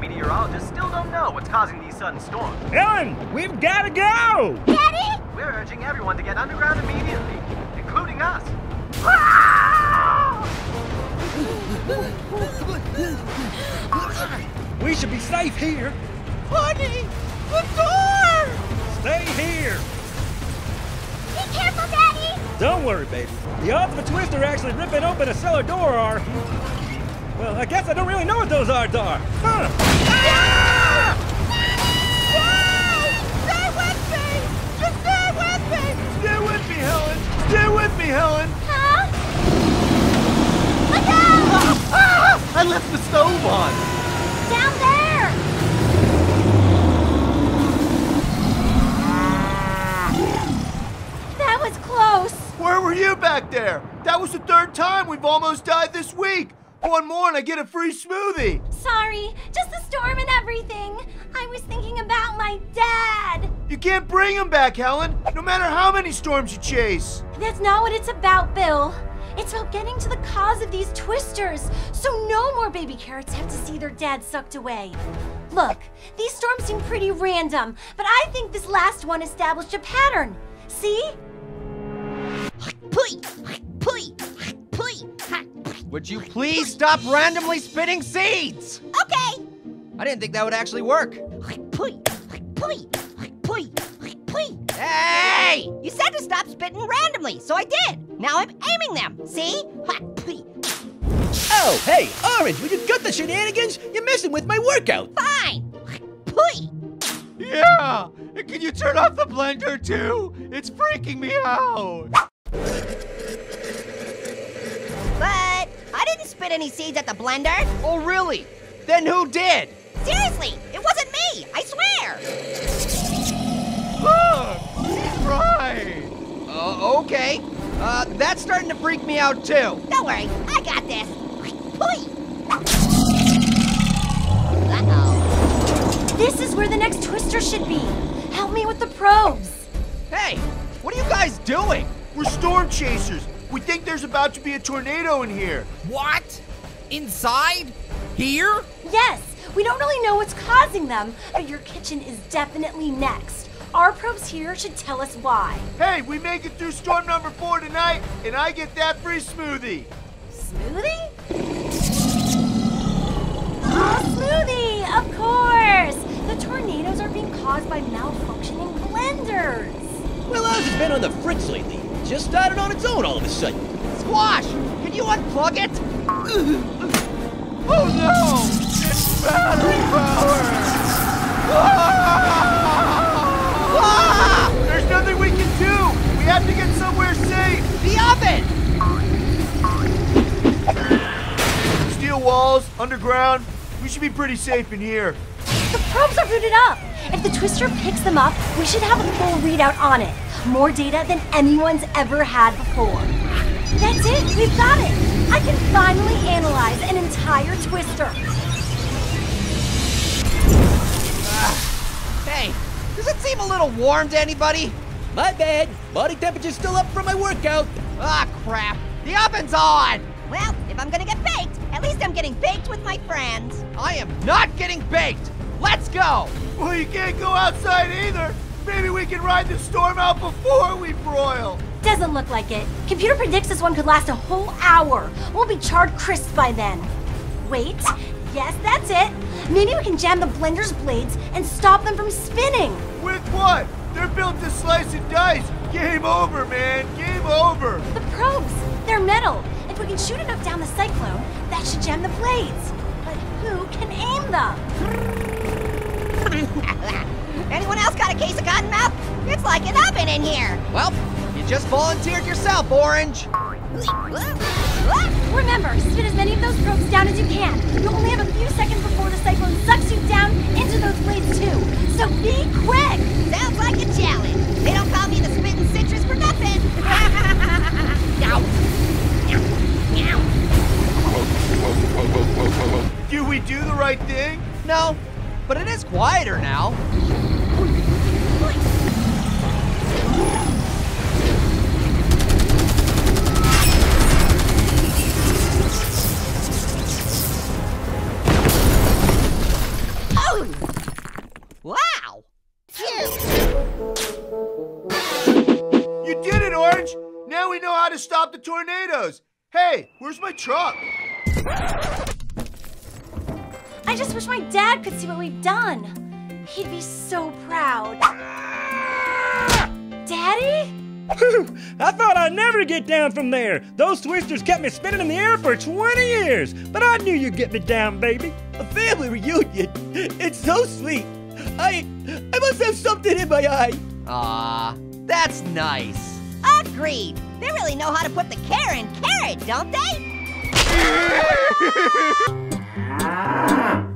meteorologists still don't know what's causing these sudden storms. Ellen, we've got to go! Daddy? We're urging everyone to get underground immediately, including us. We should be safe here. Honey, the door! Stay here. Be careful, Daddy! Don't worry, baby. The odds of a twister actually ripping open a cellar door are. Well, I guess I don't really know what those odds are. Huh? Stay with me! Just stay with me! Stay with me, Helen! Stay with me, Helen! Huh? Look out! Ah! I left the stove on! Down there! That was close. Where were you back there? That was the third time we've almost died this week! One more and I get a free smoothie! Sorry, just the storm and everything. I was thinking about my dad. You can't bring him back, Helen! No matter how many storms you chase! That's not what it's about, Bill. It's about getting to the cause of these twisters, so no more baby carrots have to see their dad sucked away. Look, these storms seem pretty random, but I think this last one established a pattern. See? Would you please stop randomly spitting seeds? Okay. I didn't think that would actually work. Hey! You said to stop spitting randomly, so I did. Now I'm aiming them. See? Oh, hey, Orange, will you cut the shenanigans? You're messing with my workout. Fine. Yeah! Can you turn off the blender too? It's freaking me out! Spit any seeds at the blender. Oh, really? Then who did? Seriously, it wasn't me. I swear. Look! Right! Uh, okay. Uh, that's starting to freak me out too. Don't worry, I got this. Uh-oh. This is where the next twister should be. Help me with the probes. Hey, what are you guys doing? We're storm chasers! We think there's about to be a tornado in here! What? Inside? Here? Yes, we don't really know what's causing them, but your kitchen is definitely next. Our probes here should tell us why. Hey, we make it through storm number four tonight, and I get that free smoothie! Smoothie? Oh, smoothie! Of course! The tornadoes are being caused by malfunctioning blenders. Well, ours has been on the fritz lately. It just started on its own all of a sudden. Squash, can you unplug it? Oh no! It's battery power! Ah! There's nothing we can do! We have to get somewhere safe! The oven! Steel walls, underground. We should be pretty safe in here. The probes are rooted up. If the twister picks them up, we should have a full readout on it. More data than anyone's ever had before. That's it, we've got it. I can finally analyze an entire twister. Hey, does it seem a little warm to anybody? My bad. Body temperature's still up from my workout. Ah, crap. The oven's on! Well, if I'm gonna get baked, at least I'm getting baked with my friends. I am not getting baked! Let's go! Well, you can't go outside either. Maybe we can ride the storm out before we broil. Doesn't look like it. Computer predicts this one could last a whole hour. We'll be charred crisp by then. Wait, yes, that's it. Maybe we can jam the blender's blades and stop them from spinning. With what? They're built to slice and dice. Game over, man. Game over. The probes, they're metal. If we can shoot enough down the cyclone, that should jam the blades. But who can aim them? Anyone else got a case of cottonmouth? It's like an oven in here. Well, you just volunteered yourself, Orange. Remember, spin as many of those probes down as you can. You only have a few seconds before the cyclone sucks you down into those blades too. So be quick! Sounds like a challenge. They don't call me the spitting citrus for nothing. Yow. Yow. Yow. Do we do the right thing? No, but it is quieter now. Stop the tornadoes. Hey, where's my truck? I just wish my dad could see what we've done. He'd be so proud. Daddy? Whew, I thought I'd never get down from there. Those twisters kept me spinning in the air for 20 years. But I knew you'd get me down, baby. A family reunion. It's so sweet. I I must have something in my eye. Aw, that's nice. Agreed. They really know how to put the care in carrot, don't they?